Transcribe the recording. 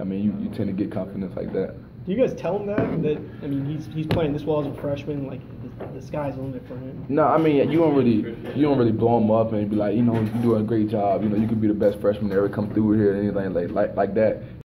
I mean, you, you tend to get confidence like that. Do you guys tell him that? That I mean, he's he's playing this well as a freshman. Like the, the sky's the limit for him. No, I mean you don't really you don't really blow him up and be like, you know, you're doing a great job. You know, you could be the best freshman to ever come through here and anything like like like that.